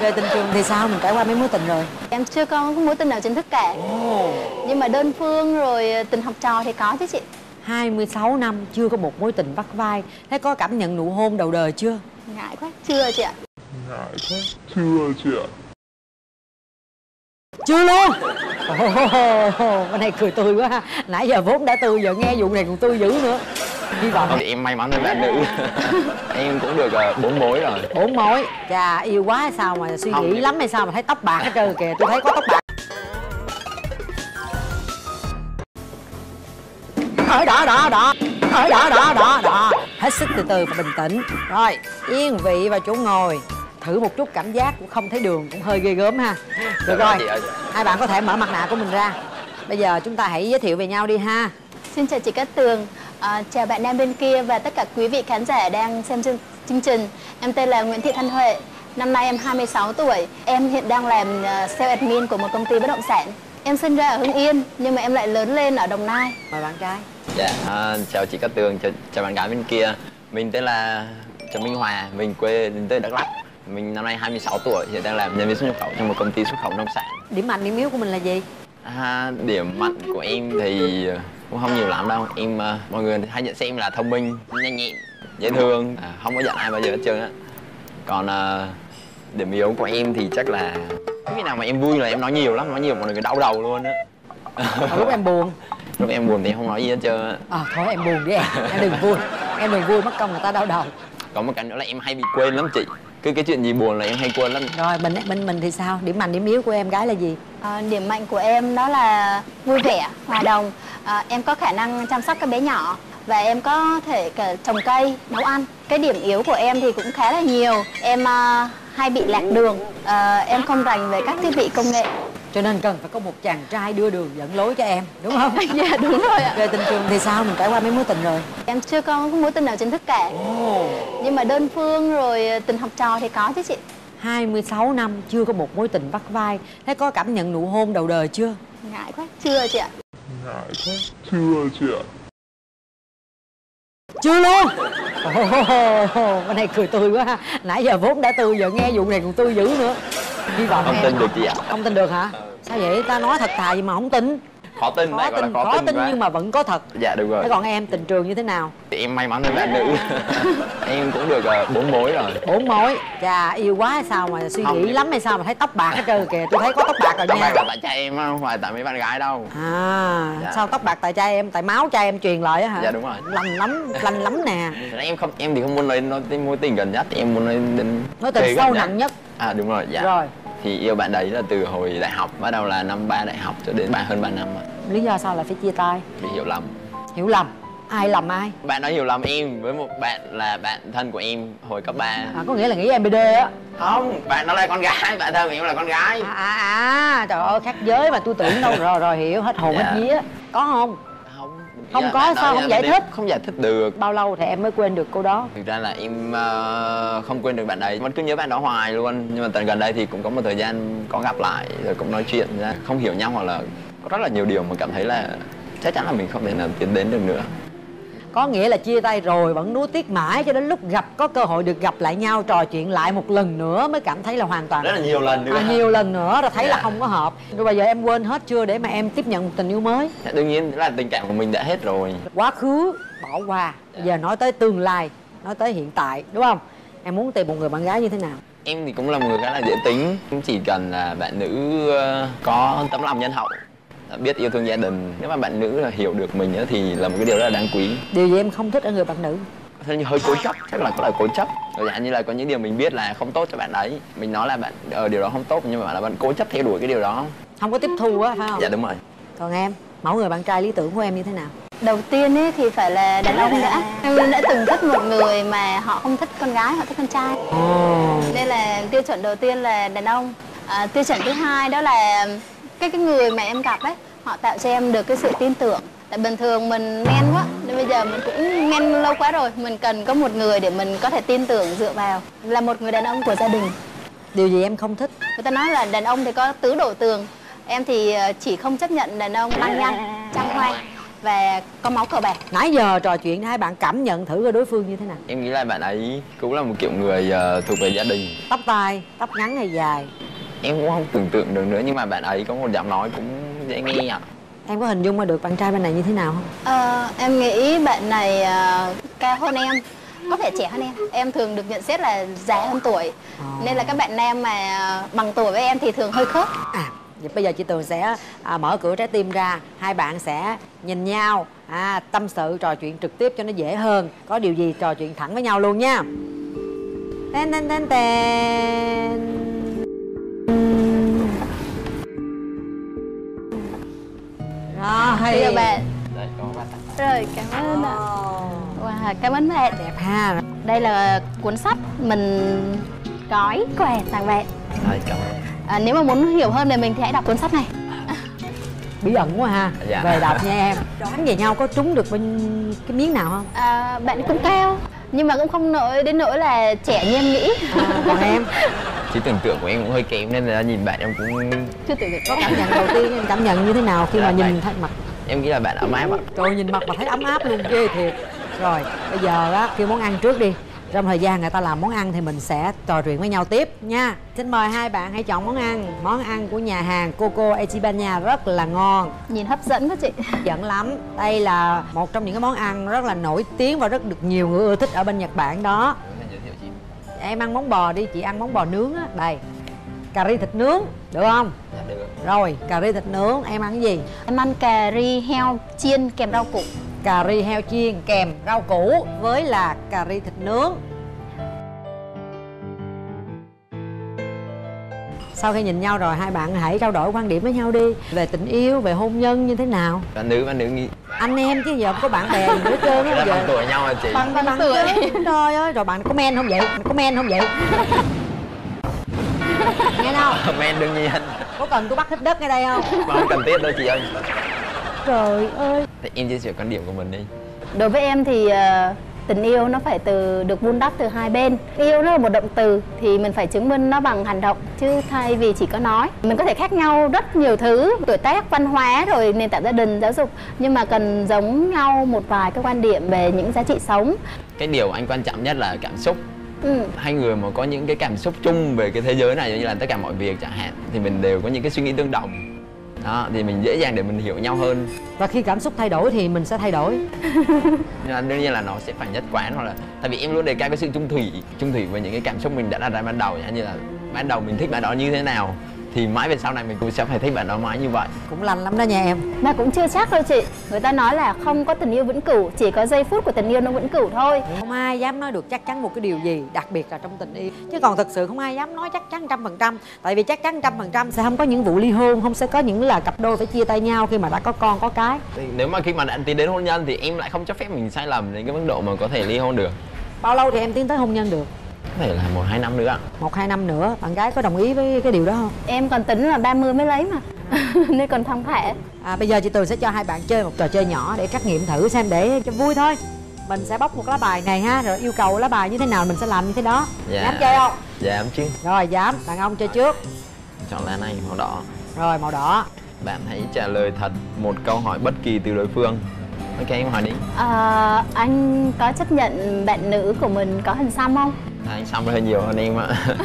về tình trường thì sao? Mình trải qua mấy mối tình rồi. Em chưa có mối tình nào chính thức cả. Nhưng mà đơn phương rồi tình học trò thì có chứ chị. 26 năm chưa có một mối tình vắt vai. Thế có cảm nhận nụ hôn đầu đời chưa? ngại quá. Chưa chị ạ. Ngại quá. Chưa chị ạ. Chưa luôn. Oh, Cái này cười tươi quá ha. Nãy giờ vốn đã tươi giờ nghe vụ này còn tươi dữ nữa Hy vọng Không thì em may mắn hơn bạn nữ. Em cũng được ờ, bốn mối rồi. Bốn mối. Chà yêu quá hay sao mà suy Không, nghĩ lắm hay sao mà thấy tóc bạc hết trơn kìa. Tôi thấy có tóc bạc. Ở đó đó đó Ở đó đó đó đó Hết sức từ từ và bình tĩnh. Rồi yên vị vào chỗ ngồi. Thử một chút cảm giác cũng không thấy đường Cũng hơi ghê gớm ha. Được rồi. Hai bạn có thể mở mặt nạ của mình ra. Bây giờ chúng ta hãy giới thiệu về nhau đi ha. Xin chào chị Cát Tường à, chào bạn nam bên kia và tất cả quý vị khán giả đang xem chương, chương trình. Em tên là Nguyễn Thị Thanh Huệ năm nay em 26 tuổi. Em hiện đang làm uh, sale admin của một công ty bất động sản. Em sinh ra ở Hưng Yên nhưng mà em lại lớn lên ở Đồng Nai. Mời bạn trai Dạ, à, chào chị Cát Tường, chào, chào bạn gái bên kia. Mình tên là Trần Minh Hòa, mình quê đến tới Đắk Lắk. Mình năm nay 26 tuổi, hiện đang làm nhân viên xuất nhập khẩu trong một công ty xuất khẩu nông sản. Điểm mạnh điểm yếu của mình là gì? à, Điểm mạnh của em thì cũng không nhiều lắm đâu. Em, à, mọi người hay nhận xét em là thông minh, nhanh nhẹn, dễ thương. À, Không có giận ai bao giờ hết trơn á. Còn à, điểm yếu của em thì chắc là Khi nào mà em vui là em nói nhiều lắm, nói nhiều mọi người đau đầu luôn á. Lúc em buồn. Lúc em buồn thì em không nói gì hết trơn á. À thôi em buồn đi em. Em đừng vui. Em đừng vui mất công người ta đau đầu. Có một cái nữa là em hay bị quên lắm chị. Cứ cái chuyện gì buồn là em hay quên lắm. Rồi mình mình mình thì sao? Điểm mạnh điểm yếu của em gái là gì? À, điểm mạnh của em đó là vui vẻ, hòa đồng. À, em có khả năng chăm sóc các bé nhỏ và em có thể cả trồng cây, nấu ăn. Cái điểm yếu của em thì cũng khá là nhiều. Em à, hay bị lạc đường. À, em không rành về các thiết bị công nghệ. Cho nên cần phải có một chàng trai đưa đường dẫn lối cho em Đúng không? Dạ đúng rồi ạ. Về tình trường thì sao? Mình trải qua mấy mối tình rồi Em chưa có mối tình nào chính thức cả. Nhưng mà đơn phương rồi tình học trò thì có chứ chị. 26 năm chưa có một mối tình vắt vai Thế có cảm nhận nụ hôn đầu đời chưa? Ngại quá, chưa chị ạ. Ngại quá Chưa chị ạ Chưa luôn Cái này cười tươi quá ha. Nãy giờ vốn đã tươi giờ nghe vụ này còn tươi dữ nữa. Hy vọng Không em tin được chị ạ. Không tin được hả? Sao vậy? Ta nói thật thà gì mà không tin Khó tin, Khó này gọi là tin, khó, khó tin quá. nhưng mà vẫn có thật. Dạ đúng rồi. Thế còn em tình trường như thế nào? Thì Em may mắn hơn bạn nữ. Em cũng được ờ, bốn mối rồi. Bốn mối. Chà yêu quá hay sao mà suy Không, nghĩ lắm hay sao mà thấy tóc bạc hết trơn kìa. Tôi thấy có tóc bạc rồi phải nha. là tại trai em không phải tại mấy bạn gái đâu. À Dạ. sao tóc bạc tại trai em? Tại máu trai em truyền lại á hả? Dạ, đúng rồi. lành lắm lành lắm nè. Em không em thì không muốn nói nói mối tình gần nhất Em muốn nói đến nói tình sâu nặng nhất. À đúng rồi dạ. Rồi Thì yêu bạn đấy là từ hồi đại học Bắt đầu là năm ba đại học cho đến ba hơn 3 năm rồi lý do sao lại phải chia tay? Bị hiểu lầm. Hiểu lầm? Ai lầm ai? Bạn đó hiểu lầm em với một bạn là bạn thân của em hồi cấp 3 à, có nghĩa là nghĩ em bd á. Không, bạn đó là con gái, bạn thân của em là con gái. À, à à trời ơi khác giới mà tôi tưởng đâu. Rồi rồi hiểu hết hồn Dạ. hết vía. Có không Không Không dạ, có, sao không giải thích? Không giải thích được. Bao lâu thì em mới quên được cô đó? Thực ra là em ờ, không quên được bạn đấy. Vẫn cứ nhớ bạn đó hoài luôn. Nhưng mà tận gần đây thì cũng có một thời gian có gặp lại Rồi cũng nói chuyện ra. Không hiểu nhau hoặc là có rất là nhiều điều mà cảm thấy là Chắc chắn là mình không thể nào tiến đến được nữa có nghĩa là chia tay rồi vẫn nuối tiếc mãi cho đến lúc gặp có cơ hội được gặp lại nhau trò chuyện lại một lần nữa mới cảm thấy là hoàn toàn Rất là nhiều lần nữa. À, nhiều lần nữa rồi thấy là Dạ. không có hợp. Rồi bây giờ em quên hết chưa để mà em tiếp nhận một tình yêu mới? Dạ, Đương nhiên là tình cảm của mình đã hết rồi. Quá khứ bỏ qua. Bây giờ nói tới tương lai nói tới hiện tại đúng không? Em muốn tìm một người bạn gái như thế nào? Em thì cũng là một người khá là dễ tính. Em chỉ cần là bạn nữ ờ, có tấm lòng nhân hậu biết yêu thương gia đình. Nếu mà bạn nữ là hiểu được mình á thì là một cái điều rất là đáng quý. Điều gì em không thích ở người bạn nữ? Thế nhưng hơi cố chấp chắc là có là cố chấp. Rồi dạng như là có những điều mình biết là không tốt cho bạn đấy mình nói là bạn ờ điều đó không tốt nhưng mà bạn là bạn cố chấp theo đuổi cái điều đó. Không có tiếp thu á phải không? Dạ đúng rồi. Còn em mẫu người bạn trai lý tưởng của em như thế nào? Đầu tiên ấy thì phải là đàn ông đã. Em đã từng thích một người mà họ không thích con gái, họ thích con trai. Nên là tiêu chuẩn đầu tiên là đàn ông. À, Tiêu chuẩn thứ hai đó là cái cái người mà em gặp ấy Họ tạo cho em được cái sự tin tưởng. Tại bình thường mình men quá Nên bây giờ mình cũng men lâu quá rồi Mình cần có một người để mình có thể tin tưởng dựa vào. Là một người đàn ông của gia đình. Điều gì em không thích? Người ta nói là đàn ông thì có tứ đổ tường. Em thì ờ, chỉ không chấp nhận đàn ông lăng nhăng, trăng hoa và có máu cờ bạc. Nãy giờ trò chuyện hai bạn cảm nhận thử coi đối phương như thế nào. Em nghĩ là bạn ấy cũng là một kiểu người ờ, thuộc về gia đình. Tóc tai tóc ngắn hay dài em cũng không tưởng tượng được nữa nhưng mà bạn ấy có một giọng nói cũng dễ nghe ạ em có hình dung ra được bạn trai bên này như thế nào không? Ờ, em nghĩ bạn này ờ, cao hơn em có thể trẻ hơn em. Em thường được nhận xét là già hơn tuổi. Nên là các bạn nam mà bằng tuổi với em thì thường hơi khớp. À vậy bây giờ chị tường sẽ à, mở cửa trái tim ra. Hai bạn sẽ nhìn nhau à, tâm sự trò chuyện trực tiếp cho nó dễ hơn. Có điều gì trò chuyện thẳng với nhau luôn nha. Tên tên tên tên rồi bây giờ bạn. Rồi cảm ơn ạ. Wow, cảm ơn bạn. Đẹp ha. Đây là cuốn sách mình gói quà tặng bạn. Đây cảm ơn à, nếu mà muốn hiểu hơn về mình thì hãy đọc cuốn sách này. Bí ẩn quá ha. Dạ. về đọc nha em. Đoán về nhau có trúng được bên cái miếng nào không? À, bạn cũng cao nhưng mà cũng không nổi đến nỗi là trẻ như em nghĩ. À, còn em? Trí tưởng tượng của em cũng hơi kém nên là nhìn bạn em cũng chưa tưởng được có cảm nhận đầu tiên em cảm nhận như thế nào khi mà Dạ, nhìn vậy. thấy mặt em nghĩ là bạn ấm áp ạ Trời nhìn mặt mà thấy ấm áp luôn ghê thiệt. Rồi bây giờ á kêu món ăn trước đi. Trong thời gian người ta làm món ăn thì mình sẽ trò chuyện với nhau tiếp nha. Xin mời hai bạn hãy chọn món ăn. Món ăn của nhà hàng Coco Echibania rất là ngon. Nhìn hấp dẫn quá chị. Hấp dẫn lắm. Đây là một trong những cái món ăn rất là nổi tiếng và rất được nhiều người ưa thích ở bên Nhật Bản đó. Em ăn món bò đi, chị ăn món bò nướng á. Đây Cà ri thịt nướng, được không? dạ được. Rồi, cà ri thịt nướng, em ăn cái gì? em ăn cà ri heo chiên kèm rau củ. Cà ri heo chiên kèm rau củ với là cà ri thịt nướng. Sau khi nhìn nhau rồi hai bạn hãy trao đổi quan điểm với nhau đi về tình yêu về hôn nhân như thế nào? Bạn nữ bạn nữ nghĩ anh em chứ giờ không có bạn bè gì nữa trơn á giờ. bằng tuổi nhau hả chị. Bằng bằng tuổi. tuổi trời ơi rồi bạn có men không vậy? Có men không vậy nghe đâu? Men đương nhiên. Có cần tôi bắt hít đất ngay đây không? Không cần thiết đâu chị ơi. Trời ơi. Thì em chia sẻ quan điểm của mình đi. Đối với em thì ờ, tình yêu nó phải từ được vun đắp từ hai bên. Yêu nó là một động từ thì mình phải chứng minh nó bằng hành động chứ thay vì chỉ có nói. Mình có thể khác nhau rất nhiều thứ tuổi tác văn hóa rồi nền tảng gia đình giáo dục nhưng mà cần giống nhau một vài cái quan điểm về những giá trị sống. Cái điều anh quan trọng nhất là cảm xúc ừ. hai người mà có những cái cảm xúc chung về cái thế giới này giống như là tất cả mọi việc chẳng hạn thì mình đều có những cái suy nghĩ tương đồng. Đó thì mình dễ dàng để mình hiểu nhau hơn. Và khi cảm xúc thay đổi thì mình sẽ thay đổi. Nhưng mà đương nhiên là nó sẽ phải nhất quán hoặc là tại vì em luôn đề cao cái sự trung thủy trung thủy với những cái cảm xúc mình đã đặt ra ban đầu như là ban đầu mình thích bạn đó như thế nào thì mãi về sau này mình cũng sẽ phải thích bạn đó mãi như vậy. Cũng lành lắm đó nha em. Mà cũng chưa chắc đâu chị. Người ta nói là không có tình yêu vĩnh cửu chỉ có giây phút của tình yêu nó vĩnh cửu thôi. Không ai dám nói được chắc chắn một cái điều gì đặc biệt là trong tình yêu. Chứ còn thật sự không ai dám nói chắc chắn trăm phần trăm. Tại vì chắc chắn trăm phần trăm sẽ không có những vụ ly hôn không sẽ có những là cặp đôi phải chia tay nhau khi mà đã có con có cái. Thì nếu mà khi mà đã tiến đến hôn nhân thì em lại không cho phép mình sai lầm đến cái mức độ mà có thể ly hôn được. Bao lâu thì em tiến tới hôn nhân được thể là một hai năm nữa ạ. Một hai năm nữa bạn gái có đồng ý với cái điều đó không? Em còn tính là 30 mới lấy mà nên còn thong thả. À, bây giờ chị tường sẽ cho hai bạn chơi một trò chơi nhỏ để trắc nghiệm thử xem để cho vui thôi. Mình sẽ bóc một lá bài này ha rồi yêu cầu lá bài như thế nào mình sẽ làm như thế đó. Dạ. dám chơi không? Dám chứ. Rồi dám. Đàn ông chơi trước. Chọn lá này màu đỏ. Rồi màu đỏ. Bạn hãy trả lời thật một câu hỏi bất kỳ từ đối phương. Ok em hỏi đi. À, anh có chấp nhận bạn nữ của mình có hình xăm không à, anh xong hơi nhiều hơn em ạ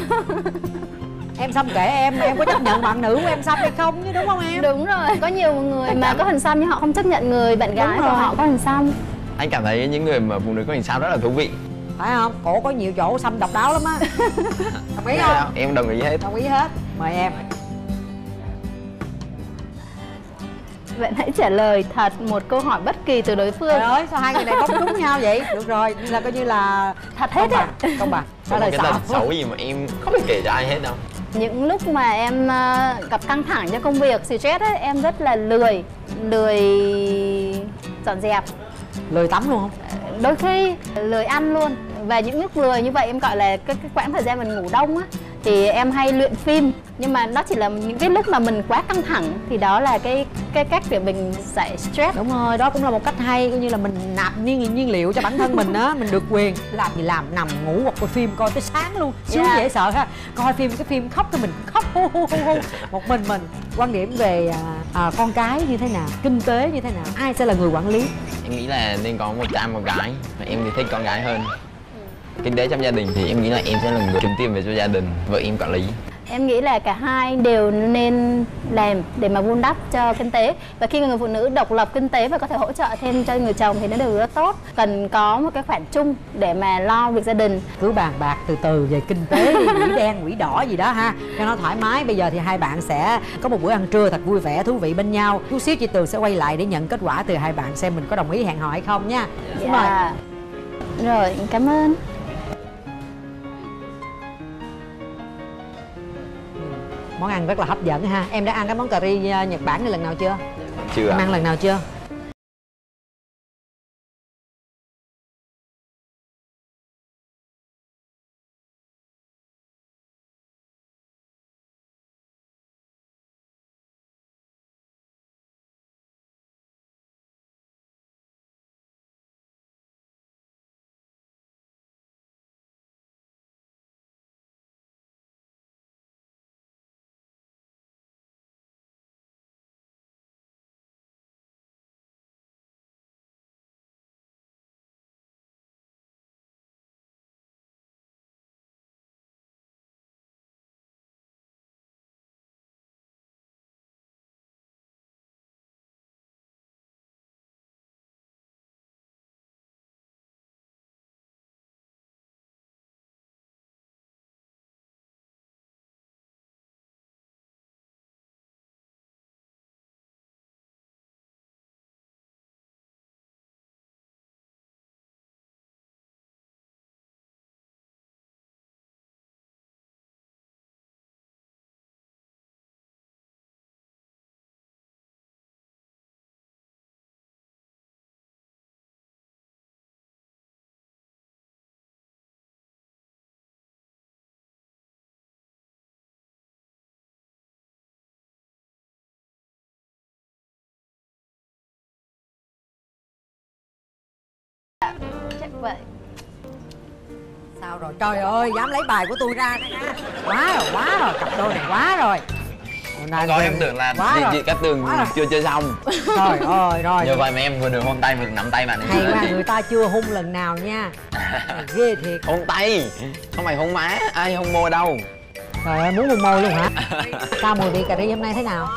em xăm kể em em có chấp nhận bạn nữ của em xăm hay không chứ đúng không em? Đúng rồi. Có nhiều người mà có hình xăm nhưng họ không chấp nhận người bạn gái của họ có hình xăm. Anh cảm thấy những người mà phụ nữ có hình xăm rất là thú vị. Phải không? Cổ có nhiều chỗ xăm độc đáo lắm á. Đồng ý không? Em đồng ý hết. Đồng ý hết. Mời em bạn hãy trả lời thật một câu hỏi bất kỳ từ đối phương. Trời ơi sao hai người này bóc trúng nhau vậy? Được rồi là coi như là thật hết á. công bằng. Trả lời xạo tật xấu gì mà em không thể kể cho ai hết đâu. Những lúc mà em ờ, gặp căng thẳng cho công việc stress ấy, em rất là lười lười dọn dẹp. Lười tắm luôn không? Đôi khi lười ăn luôn. Và những lúc lười như vậy em gọi là cái, cái quãng thời gian mình ngủ đông á thì em hay luyện phim. Nhưng mà nó chỉ là những cái lúc mà mình quá căng thẳng thì đó là cái cái cách để mình giải stress. Đúng rồi đó cũng là một cách hay coi như là mình nạp nhiên nhiên liệu cho bản thân mình á mình được quyền làm gì làm nằm ngủ hoặc coi phim coi tới sáng luôn. Sướng Yeah. dễ sợ ha coi phim cái phim khóc thì mình khóc. Hu hu hu hu. Một mình mình. Quan điểm về à, à, con cái như thế nào kinh tế như thế nào ai sẽ là người quản lý? Em nghĩ là nên có một trai một gái mà em thì thích con gái hơn kinh tế trong gia đình thì em nghĩ là em sẽ là người kiếm tiền về cho gia đình vợ em quản lý. Em nghĩ là cả hai đều nên làm để mà vun đắp cho kinh tế. Và khi người phụ nữ độc lập kinh tế và có thể hỗ trợ thêm cho người chồng thì nó đều rất tốt. Cần có một cái khoản chung để mà lo việc gia đình. Cứ bàn bạc từ từ về kinh tế đi, quỷ đen quỷ đỏ gì đó ha. Cho nó thoải mái. Bây giờ thì hai bạn sẽ có một bữa ăn trưa thật vui vẻ thú vị bên nhau. Chút xíu chị tường sẽ quay lại để nhận kết quả từ hai bạn xem mình có đồng ý hẹn hò hay không nha. Mời. dạ. rồi cảm ơn món ăn rất là hấp dẫn ha. Em đã ăn cái món cà ri nhật bản này lần nào chưa? Chưa ăn lần nào chưa vậy. Sao rồi? Trời ơi dám lấy bài của tôi ra đó ha quá rồi quá rồi cặp đôi này quá rồi. Hôm nay có em tưởng là quá chị, rồi. chị Cát Tường rồi. chưa chơi xong. Trời ơi rồi. Nhờ vậy mà em vừa được hôn tay vừa được nắm tay bạn ấy hay quá người ta chưa hung lần nào nha. Ghê thiệt. Hôn tay. Không phải hôn má ai hôn môi đâu. Trời ơi muốn hôn môi luôn hả? Sao mùi vị cà ri hôm nay thế nào?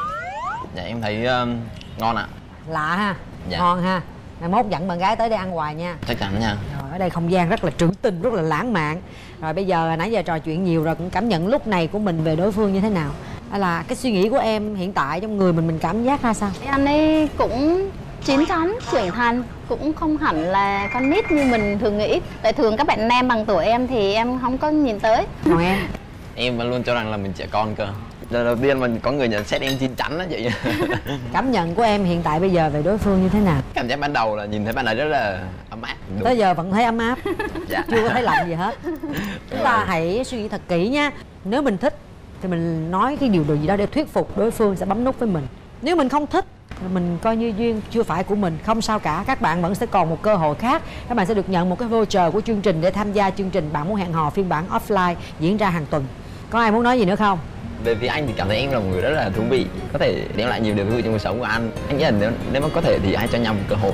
Dạ em thấy um, ngon ạ. Lạ ha. Dạ. ngon ha. Mai mốt dẫn bạn gái tới đây ăn hoài nha. Chắc chắn nha. rồi ở đây không gian rất là trữ tình rất là lãng mạn. Rồi bây giờ nãy giờ trò chuyện nhiều rồi cũng cảm nhận lúc này của mình về đối phương như thế nào. Hay là cái suy nghĩ của em hiện tại trong người mình mình cảm giác ra sao? Anh ấy cũng chín chắn trưởng thành cũng không hẳn là con nít như mình thường nghĩ. Tại thường các bạn nam bằng tuổi em thì em không có nhìn tới. Còn em? Em vẫn luôn cho rằng là mình trẻ con cơ lần đầu tiên mình có người nhận xét em chín chắn á chị. Cảm nhận của em hiện tại bây giờ về đối phương như thế nào? Cảm giác ban đầu là nhìn thấy bạn ấy rất là ấm áp. Đúng. Tới giờ vẫn thấy ấm áp. Dạ. Chưa có thấy lạnh gì hết. Chúng ta hãy suy nghĩ thật kỹ nha. Nếu mình thích thì mình nói cái điều gì đó để thuyết phục đối phương sẽ bấm nút với mình. Nếu mình không thích thì mình coi như duyên chưa phải của mình không sao cả. Các bạn vẫn sẽ còn một cơ hội khác. Các bạn sẽ được nhận một cái voucher của chương trình để tham gia chương trình bạn muốn hẹn hò phiên bản offline diễn ra hàng tuần. Có ai muốn nói gì nữa không về phía anh thì cảm thấy em là một người rất là thú vị có thể đem lại nhiều điều thú vị trong cuộc sống của anh. Anh nghĩ là nếu, nếu mà có thể thì hãy cho nhau một cơ hội?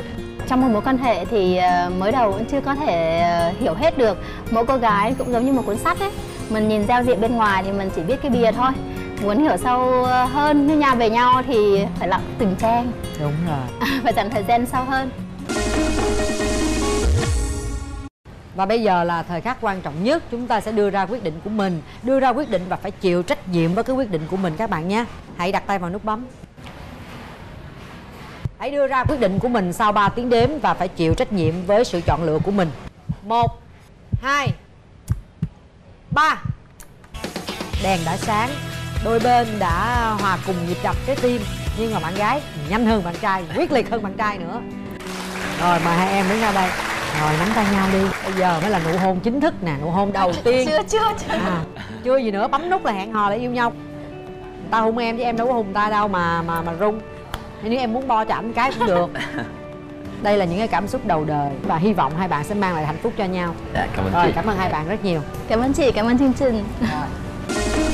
Trong một mối quan hệ thì ờ, mới đầu vẫn chưa có thể ờ, hiểu hết được mỗi cô gái cũng giống như một cuốn sách ấy. Mình nhìn giao diện bên ngoài thì mình chỉ biết cái bìa thôi. Muốn hiểu sâu hơn với nhau về nhau thì phải lặng từng trang. Đúng rồi. Phải dành thời gian sâu hơn Và bây giờ là thời khắc quan trọng nhất, Chúng ta sẽ đưa ra quyết định của mình. Đưa ra quyết định và phải chịu trách nhiệm với cái quyết định của mình các bạn nhé. Hãy đặt tay vào nút bấm. Hãy đưa ra quyết định của mình sau 3 tiếng đếm Và phải chịu trách nhiệm với sự chọn lựa của mình. Một, hai, ba. Đèn đã sáng. Đôi bên đã hòa cùng nhịp đập trái tim. Nhưng mà bạn gái nhanh hơn bạn trai, Quyết liệt hơn bạn trai nữa. Rồi, mời hai em đứng ra đây. Rồi nắm tay nhau đi. Bây giờ mới là nụ hôn chính thức nè Nụ hôn đầu tiên. Chưa chưa chưa. À, Chưa gì nữa bấm nút là hẹn hò là yêu nhau. Ta hôn em chứ em đâu có hôn ta đâu mà mà mà rung Nếu em muốn bo chạm cái cũng được. Đây là những cái cảm xúc đầu đời Và hy vọng hai bạn sẽ mang lại hạnh phúc cho nhau. Dạ cảm ơn Rồi chị. cảm ơn hai bạn rất nhiều. Cảm ơn chị cảm ơn chương trình. Rồi